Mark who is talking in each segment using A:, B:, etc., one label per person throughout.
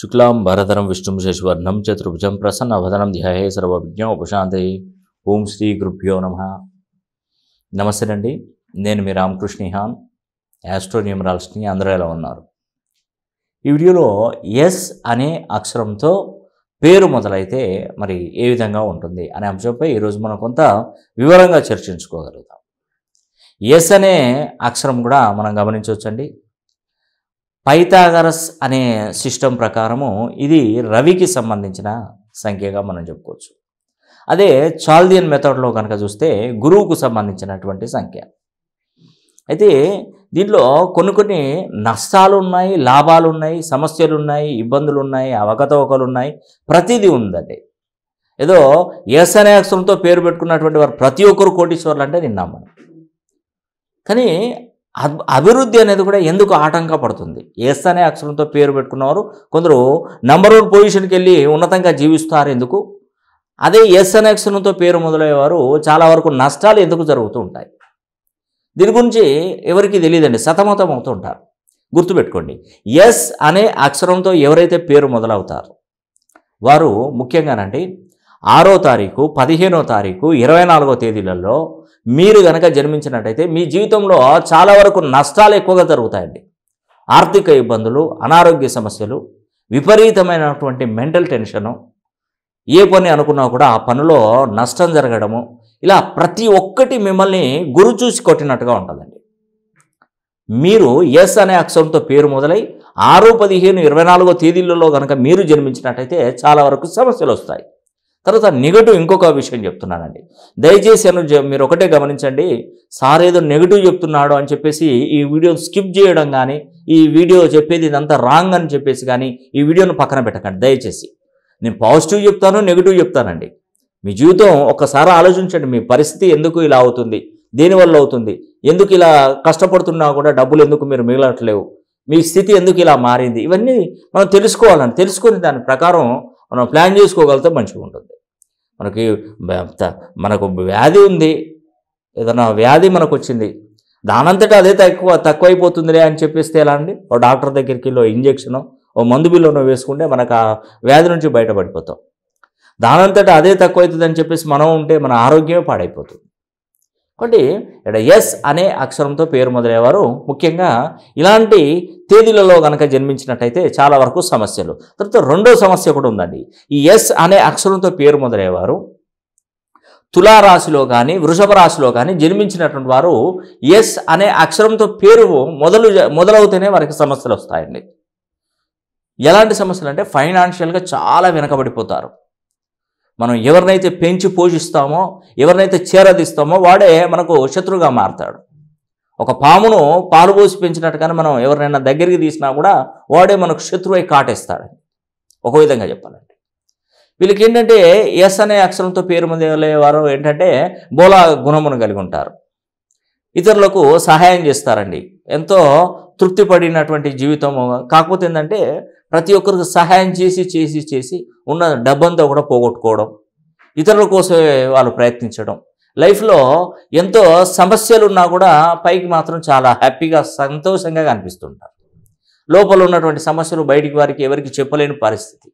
A: శుక్లాం భరధరం విష్ణుం శశివర్ణం చతుర్భుజం ప్రసన్నవదనం ధ్యాయే సర్వవిజ్ఞ ఉపశాంతి ఓం శ్రీ గురుభ్యో నమ నమస్తే అండి నేను మీ రామకృష్ణిహాన్ హాన్ అందరూ ఎలా ఉన్నారు? ఈ వీడియోలో ఎస్ అనే అక్షరంతో పేరు మొదలైతే మరి ఏ విధంగా ఉంటుంది అనే అంశంపై ఈరోజు మనం కొంత వివరంగా చర్చించుకోగలుగుతాం. ఎస్ అనే అక్షరం కూడా మనం గమనించవచ్చండి. పైథాగరస్ అనే సిస్టమ్ ప్రకారము ఇది రవికి సంబంధించిన సంఖ్యగా మనం చెప్పుకోవచ్చు. అదే చాల్దియన్ మెథడ్లో కనుక చూస్తే గురువుకు సంబంధించినటువంటి సంఖ్య. అయితే దీంట్లో కొన్ని కొన్ని నష్టాలు ఉన్నాయి లాభాలు ఉన్నాయి సమస్యలు ఉన్నాయి ఇబ్బందులు ఉన్నాయి అవకతవకలు ఉన్నాయి. ప్రతిదీ ఉందండి. ఏదో ఎస్ అనే అక్షరంతో పేరు పెట్టుకున్నటువంటి వారు ప్రతి ఒక్కరు కోటీశ్వర్లు అంటే నిన్నాం మనం కానీ అభివృద్ధి అనేది కూడా ఎందుకు ఆటంకపడుతుంది ఎస్ అనే అక్షరంతో పేరు పెట్టుకున్నవారు కొందరు నంబర్ వన్ పొజిషన్కి వెళ్ళి ఉన్నతంగా జీవిస్తారు ఎందుకు? అదే ఎస్ అనే అక్షరంతో పేరు మొదలయ్యేవారు చాలా వరకు నష్టాలు ఎందుకు జరుగుతూ ఉంటాయి? దీని గురించి ఎవరికి తెలియదండి. సతమతం అవుతూ ఉంటారు. గుర్తుపెట్టుకోండి. ఎస్ అనే అక్షరంతో ఎవరైతే పేరు మొదలవుతారు? వారు ముఖ్యంగానండి ఆరో తారీఖు పదిహేనో తారీఖు ఇరవై నాలుగో తేదీలలో మీరు కనుక జన్మించినట్టయితే మీ జీవితంలో చాలా వరకు నష్టాలు ఎక్కువగా జరుగుతాయండి. ఆర్థిక ఇబ్బందులు అనారోగ్య సమస్యలు విపరీతమైనటువంటి మెంటల్ టెన్షను ఏ పని అనుకున్నా కూడా ఆ పనిలో నష్టం జరగడము ఇలా ప్రతి ఒక్కటి మిమ్మల్ని గురు చూసి కొట్టినట్టుగా ఉంటుందండి. మీరు ఎస్ అనే అక్షరంతో పేరు మొదలై ఆరు పదిహేను ఇరవై నాలుగో తేదీలలో కనుక మీరు జన్మించినట్టయితే చాలా వరకు సమస్యలు వస్తాయి. తర్వాత నెగటివ్ ఇంకొక విషయం చెప్తున్నానండి. దయచేసి అను మీరు ఒకటే గమనించండి. సార్ ఏదో నెగిటివ్ చెప్తున్నాడు అని చెప్పేసి ఈ వీడియో స్కిప్ చేయడం కానీ ఈ వీడియో చెప్పేది ఇదంతా రాంగ్ అని చెప్పేసి కానీ ఈ వీడియోను పక్కన పెట్టకండి. దయచేసి. నేను పాజిటివ్ చెప్తాను నెగిటివ్ చెప్తానండి. మీ జీవితం ఒక్కసారి ఆలోచించండి. మీ పరిస్థితి ఎందుకు ఇలా అవుతుంది? దేనివల్ల అవుతుంది? ఎందుకు ఇలా కష్టపడుతున్నా కూడా డబ్బులు ఎందుకు మీరు మిగలట్లేవు? మీ స్థితి ఎందుకు ఇలా మారింది? ఇవన్నీ మనం తెలుసుకోవాలని తెలుసుకుని దాని ప్రకారం మనం ప్లాన్ చేసుకోగలిగితే మంచిగా ఉంటుంది మనకి మనకు వ్యాధి ఉంది. ఏదైనా వ్యాధి మనకు వచ్చింది దానంతటా అదే తక్కువ తక్కువైపోతుందిలే అని చెప్పేస్తే ఎలా అండి? ఓ డాక్టర్ దగ్గరికి వెళ్ళి ఓ ఓ మందు బిల్లును వేసుకుంటే మనకు ఆ వ్యాధి నుంచి బయటపడిపోతాం. దానంతటా అదే తక్కువ అవుతుందని చెప్పేసి మనం ఉంటే మన ఆరోగ్యమే పాడైపోతుంది. కాబట్టి ఇక్కడ ఎస్ అనే అక్షరంతో పేరు మొదలయ్యేవారు ముఖ్యంగా ఇలాంటి తేదీలలో కనుక జన్మించినట్టయితే చాలా వరకు సమస్యలు. తర్వాత రెండో సమస్య కూడా ఉందండి. ఈ ఎస్ అనే అక్షరంతో పేరు మొదలయ్యేవారు తులారాశిలో కానీ వృషభ రాశిలో కానీ జన్మించినటువంటి వారు ఎస్ అనే అక్షరంతో పేరు మొదలు మొదలవుతూనే వారికి సమస్యలు వస్తాయండి. ఎలాంటి సమస్యలు అంటే ఫైనాన్షియల్గా చాలా వెనకబడిపోతారు. మనం ఎవరినైతే పెంచి పోషిస్తామో ఎవరినైతే చేరదీస్తామో వాడే మనకు శత్రువుగా మారతాడు. ఒక పామును పాలు పోసి పెంచినట్టుగానే మనం ఎవరినైనా దగ్గరికి తీసినా కూడా వాడే మనకు శత్రువై కాటేస్తాడు. ఒక విధంగా చెప్పాలంటే. వీళ్ళకి ఏంటంటే ఎస్ అనే అక్షరంతో పేరు మొదలయ్యేవారు ఏంటంటే బోలా గుణమును కలిగి ఉంటారు. ఇతరులకు సహాయం చేస్తారండి. ఎంతో తృప్తి పడినటువంటి జీవితం కాకపోతే ఏంటంటే ప్రతి ఒక్కరికి సహాయం చేసి చేసి చేసి ఉన్న డబ్బంతా కూడా పోగొట్టుకోవడం ఇతరుల కోసమే వాళ్ళు ప్రయత్నించడం. లైఫ్లో ఎంతో సమస్యలు ఉన్నా కూడా పైకి మాత్రం చాలా హ్యాపీగా సంతోషంగా కనిపిస్తుంటారు. లోపల ఉన్నటువంటి సమస్యలు బయటికి వారికి ఎవరికి చెప్పలేని పరిస్థితి.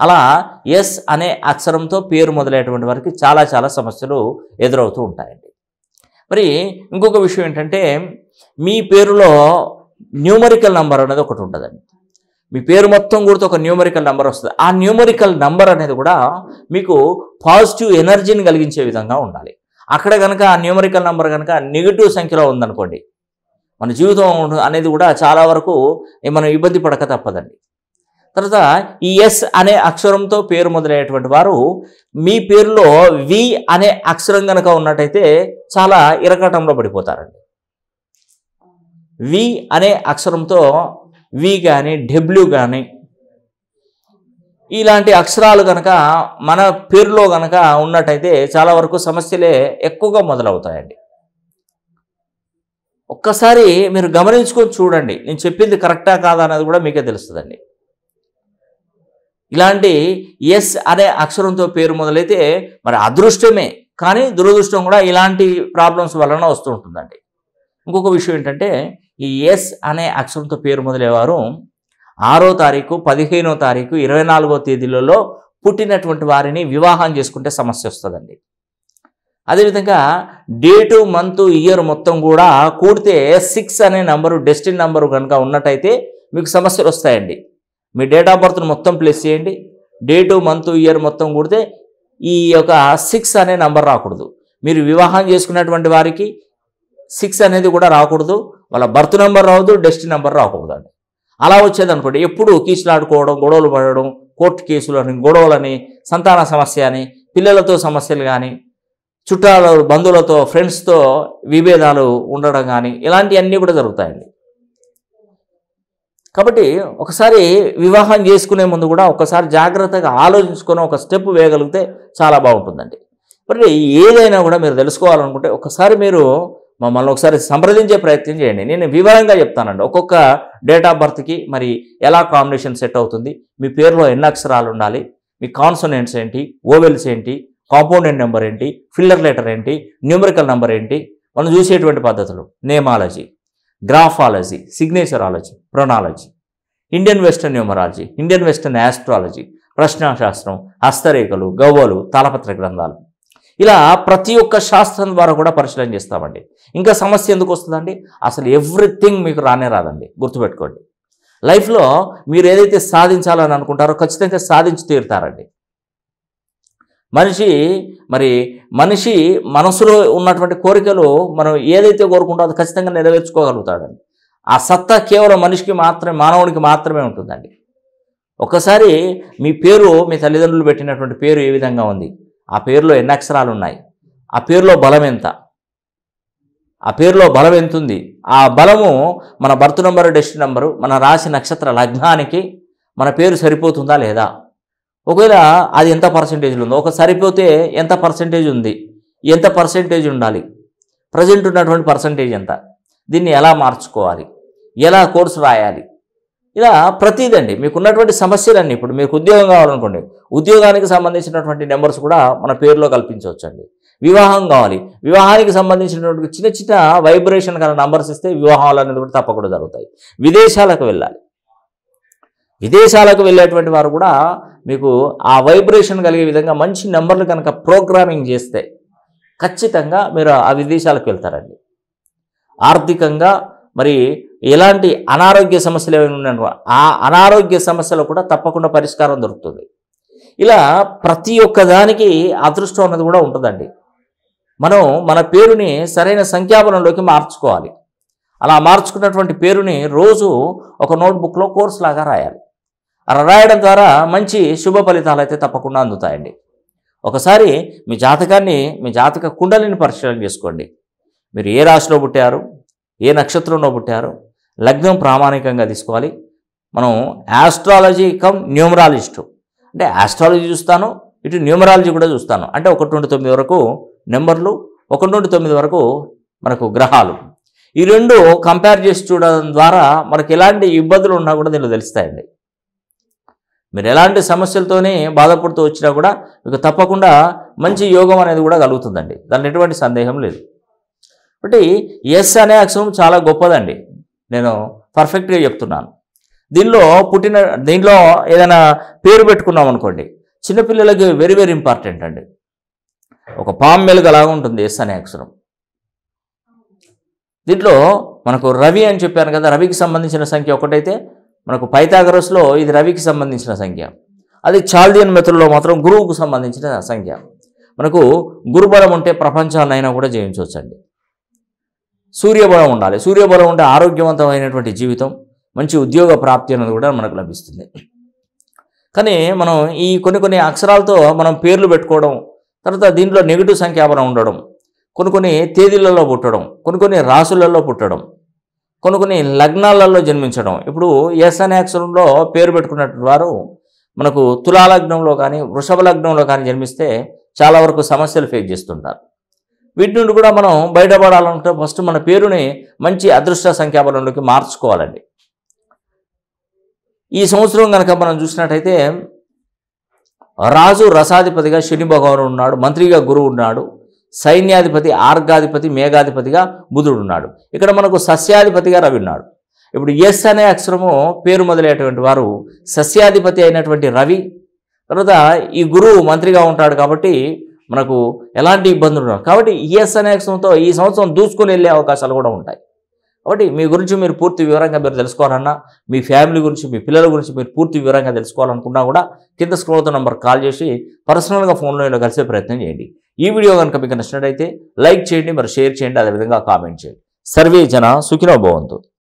A: అలా ఎస్ అనే అక్షరంతో పేరు మొదలైనటువంటి వారికి చాలా చాలా సమస్యలు ఎదురవుతూ ఉంటాయండి. మరి ఇంకొక విషయం ఏంటంటే మీ పేరులో న్యూమరికల్ నంబర్ అనేది ఒకటి ఉంటుందండి. మీ పేరు మొత్తం కూడా ఒక న్యూమరికల్ నెంబర్ వస్తుంది. ఆ న్యూమరికల్ నెంబర్ అనేది కూడా మీకు పాజిటివ్ ఎనర్జీని కలిగించే విధంగా ఉండాలి. అక్కడ కనుక ఆ న్యూమరికల్ నెంబర్ కనుక నెగిటివ్ సంఖ్యలో ఉందనుకోండి మన జీవితం అనేది కూడా చాలా వరకు మనం ఇబ్బంది పడక తప్పదండి. తర్వాత ఈ ఎస్ అనే అక్షరంతో పేరు మొదలయ్యేటువంటి వారు మీ పేరులో వి అనే అక్షరం కనుక ఉన్నట్టయితే చాలా ఇరకటంలో పడిపోతారండి. వి అనే అక్షరంతో వి కానీ డబ్ల్యూ కానీ ఇలాంటి అక్షరాలు కనుక మన పేరులో కనుక ఉన్నట్టయితే చాలా వరకు సమస్యలే ఎక్కువగా మొదలవుతాయండి. ఒక్కసారి మీరు గమనించుకొని చూడండి. నేను చెప్పింది కరెక్టా కాదా అనేది కూడా మీకే తెలుస్తుందండి. ఇలాంటి ఎస్ అనే అక్షరంతో పేరు మొదలైతే మరి అదృష్టమే కానీ దురదృష్టం కూడా ఇలాంటి ప్రాబ్లమ్స్ వలన వస్తూ ఉంటుందండి. ఇంకొక విషయం ఏంటంటే ఈ ఎస్ అనే అక్షరంతో పేరు మొదలయ్యేవారు ఆరో తారీఖు పదిహేనో తారీఖు ఇరవై నాలుగో తేదీలలో పుట్టినటువంటి వారిని వివాహం చేసుకుంటే సమస్య వస్తుందండి. అదేవిధంగా డేటు మంత్ ఇయర్ మొత్తం కూడా కూడితే సిక్స్ అనే నంబరు డెస్టిన్ నంబరు కనుక ఉన్నట్టయితే మీకు సమస్యలు వస్తాయండి. మీ డేట్ ఆఫ్ బర్త్ను మొత్తం ప్లేస్ చేయండి. డేటు మంత్ ఇయర్ మొత్తం కూడితే ఈ యొక్క సిక్స్ అనే నంబర్ రాకూడదు. మీరు వివాహం చేసుకున్నటువంటి వారికి సిక్స్ అనేది కూడా రాకూడదు. వాళ్ళ బర్త్ నెంబర్ రావద్దు డెస్ట్ నెంబర్ రాకూడదండి. అలా వచ్చేదనుకోండి ఎప్పుడు కీచులాడుకోవడం గొడవలు పడడం కోర్టు కేసులని గొడవలని సంతాన సమస్య అని పిల్లలతో సమస్యలు కానీ చుట్టాల బంధువులతో ఫ్రెండ్స్తో విభేదాలు ఉండడం కానీ ఇలాంటివన్నీ కూడా జరుగుతాయండి. కాబట్టి ఒకసారి వివాహం చేసుకునే ముందు కూడా ఒకసారి జాగ్రత్తగా ఆలోచించుకొని ఒక స్టెప్ వేయగలిగితే చాలా బాగుంటుందండి. మరి ఏదైనా కూడా మీరు తెలుసుకోవాలనుకుంటే ఒకసారి మీరు మమ్మల్ని ఒకసారి సంప్రదించే ప్రయత్నం చేయండి. నేను వివరంగా చెప్తానండి. ఒక్కొక్క డేట్ ఆఫ్ బర్త్కి మరి ఎలా కాంబినేషన్ సెట్ అవుతుంది మీ పేరులో ఎన్ని అక్షరాలు ఉండాలి మీ కాన్సోనెంట్స్ ఏంటి ఓవెల్స్ ఏంటి కాంపౌండెంట్ నెంబర్ ఏంటి ఫిల్లర్ లెటర్ ఏంటి న్యూమరికల్ నెంబర్ ఏంటి మనం చూసేటువంటి పద్ధతులు. Nameology graphology signatureology ప్రొనాలజీ Indian western numerology Indian western astrology ప్రశ్నాశాస్త్రం హస్తరేఖలు గవ్వలు తాళపత్ర గ్రంథాలు. ఇలా ప్రతి ఒక్క శాస్త్రం ద్వారా కూడా పరిశీలన చేస్తామండి. ఇంకా సమస్య ఎందుకు వస్తుందండి? అసలు ఎవ్రీథింగ్ మీకు రానే రాదండి. గుర్తుపెట్టుకోండి. లైఫ్లో మీరు ఏదైతే సాధించాలని అనుకుంటారో ఖచ్చితంగా సాధించి తీరుతారండి. మనిషి మరి మనిషి మనసులో ఉన్నటువంటి కోరికలు మనం ఏదైతే కోరుకుంటో అది ఖచ్చితంగా నెరవేర్చుకోగలుగుతాడండి. ఆ సత్తా కేవలం మనిషికి మాత్రమే మానవునికి మాత్రమే ఉంటుందండి. ఒకసారి మీ పేరు మీ తల్లిదండ్రులు పెట్టినటువంటి పేరు ఏ విధంగా ఉంది? ఆ పేరులో ఎన్ని అక్షరాలు ఉన్నాయి? ఆ పేరులో బలం ఎంత? ఆ పేరులో బలం ఎంత ఉంది ఆ బలము మన బర్త్ నంబరు డెస్ట్ నెంబరు మన రాశి నక్షత్ర లగ్నానికి మన పేరు సరిపోతుందా లేదా? ఒకవేళ అది ఎంత పర్సంటేజ్లో ఉందో ఒక సరిపోతే ఎంత పర్సంటేజ్ ఉంది? ఎంత పర్సంటేజ్ ఉండాలి? ప్రజెంట్ ఉన్నటువంటి పర్సంటేజ్ ఎంత? దీన్ని ఎలా మార్చుకోవాలి? ఎలా కోర్సు రాయాలి? ఇలా ప్రతిదండి. మీకు ఉన్నటువంటి సమస్యలన్నీ ఇప్పుడు మీకు ఉద్యోగం కావాలనుకోండి ఉద్యోగానికి సంబంధించినటువంటి నెంబర్స్ కూడా మన పేరులో కల్పించవచ్చండి. వివాహం కావాలి. వివాహానికి సంబంధించినటువంటి చిన్న చిన్న వైబ్రేషన్ కల నంబర్స్ ఇస్తే వివాహాలు అనేది కూడా తప్పకుండా జరుగుతాయి. విదేశాలకు వెళ్ళాలి. విదేశాలకు వెళ్ళేటువంటి వారు కూడా మీకు ఆ వైబ్రేషన్ కలిగే విధంగా మంచి నెంబర్లు కనుక ప్రోగ్రామింగ్ చేస్తే ఖచ్చితంగా మీరు ఆ విదేశాలకు వెళ్తారండి. ఆర్థికంగా మరి ఎలాంటి అనారోగ్య సమస్యలు ఏమైనా ఉన్నాయో ఆ అనారోగ్య సమస్యలు కూడా తప్పకుండా పరిష్కారం దొరుకుతుంది. ఇలా ప్రతి ఒక్క దానికి అదృష్టం అన్నది కూడా ఉంటుందండి. మనం మన పేరుని సరైన సంఖ్యాబలంలోకి మార్చుకోవాలి. అలా మార్చుకున్నటువంటి పేరుని రోజు ఒక నోట్బుక్లో కోర్స్ లాగా రాయాలి. అలా రాయడం ద్వారా మంచి శుభ ఫలితాలు అయితే తప్పకుండా అందుతాయండి. ఒకసారి మీ జాతకాన్ని మీ జాతక కుండలిని పరిశీలన చేసుకోండి. మీరు ఏ రాశిలో పుట్టారు? ఏ నక్షత్రంలో పుట్టారు లగ్నం ప్రామాణికంగా తీసుకోవాలి. మనం ఆస్ట్రాలజీ కమ్ న్యూమరాలజిస్టు అంటే ఆస్ట్రాలజీ చూస్తాను ఇటు న్యూమరాలజీ కూడా చూస్తాను. అంటే ఒకటి నుండి తొమ్మిది వరకు నెంబర్లు ఒకటి నుండి తొమ్మిది వరకు మనకు గ్రహాలు. ఈ రెండు కంపేర్ చేసి చూడడం ద్వారా మనకు ఎలాంటి ఇబ్బందులు ఉన్నా కూడా దీనిలో తెలుస్తాయండి. మీరు ఎలాంటి సమస్యలతోనే బాధపడుతూ వచ్చినా కూడా మీకు తప్పకుండా మంచి యోగం అనేది కూడా కలుగుతుందండి. దాని ఎటువంటి సందేహం లేదు. కాబట్టి ఎస్ అనే అక్షరం చాలా గొప్పదండి. నేను పర్ఫెక్ట్గా చెప్తున్నాను. దీనిలో పుట్టిన దీనిలో ఏదైనా పేరు పెట్టుకున్నాం అనుకోండి. చిన్నపిల్లలకి వెరీ వెరీ ఇంపార్టెంట్ అండి. ఒక పామ్ మెలుగు అలాగా ఉంటుంది ఎస్ అనే అక్షరం. దీంట్లో మనకు రవి అని చెప్పాను కదా రవికి సంబంధించిన సంఖ్య ఒకటైతే మనకు పైతాగరస్లో ఇది రవికి సంబంధించిన సంఖ్య. అది చాల్దియన్ మెథడ్లో మాత్రం గురువుకు సంబంధించిన సంఖ్య. మనకు గురుబలం ఉంటే ప్రపంచాన్నైనా కూడా జయించవచ్చండి. సూర్యబలం ఉండాలి. సూర్యబలం ఉంటే ఆరోగ్యవంతమైనటువంటి జీవితం మంచి ఉద్యోగ ప్రాప్తి అనేది కూడా మనకు లభిస్తుంది. కానీ మనం ఈ కొన్ని కొన్ని అక్షరాలతో మనం పేర్లు పెట్టుకోవడం తర్వాత దీంట్లో నెగిటివ్ సంఖ్యాపనం ఉండడం కొన్ని కొన్ని తేదీలలో పుట్టడం కొన్ని కొన్ని రాసులలో పుట్టడం కొన్ని కొన్ని లగ్నాలలో జన్మించడం. ఇప్పుడు ఎస్ అనే అక్షరంలో పేరు పెట్టుకున్నటువంటి వారు మనకు తులాలగ్నంలో కానీ వృషభ లగ్నంలో కానీ జన్మిస్తే చాలా వరకు సమస్యలు ఫేస్ చేస్తుంటారు. వీటి నుండి కూడా మనం బయటపడాలంటే ఫస్ట్ మన పేరుని మంచి అదృష్ట సంఖ్యాబలంలోకి మార్చుకోవాలండి. ఈ సంవత్సరం కనుక మనం చూసినట్టయితే రాజు రసాధిపతిగా శని భగవానుడు ఉన్నాడు మంత్రిగా గురువు ఉన్నాడు సైన్యాధిపతి ఆర్గాధిపతి మేఘాధిపతిగా బుధుడు ఉన్నాడు. ఇక్కడ మనకు సస్యాధిపతిగా రవి ఉన్నాడు. ఇప్పుడు ఎస్ అనే అక్షరము పేరు మొదలైనటువంటి వారు సస్యాధిపతి అయినటువంటి రవి తర్వాత ఈ గురువు మంత్రిగా ఉంటాడు కాబట్టి మనకు ఎలాంటి ఇబ్బందులు ఉండవు కాబట్టి ఈఎస్ అనే సంవత్సరంతో ఈ సంవత్సరం దూసుకొని వెళ్ళే అవకాశాలు కూడా ఉంటాయి. కాబట్టి మీ గురించి మీరు పూర్తి వివరంగా మీరు తెలుసుకోవాలన్నా మీ ఫ్యామిలీ గురించి మీ పిల్లల గురించి మీరు పూర్తి వివరంగా తెలుసుకోవాలనుకున్నా కూడా కింద స్క్రోల్ నంబర్ కాల్ చేసి పర్సనల్గా ఫోన్లో కలిసే ప్రయత్నం చేయండి. ఈ వీడియో కనుక మీకు నచ్చినట్టయితే లైక్ చేయండి మరి షేర్ చేయండి అదేవిధంగా కామెంట్ చేయండి. సర్వే జన సుఖినో భవంతు.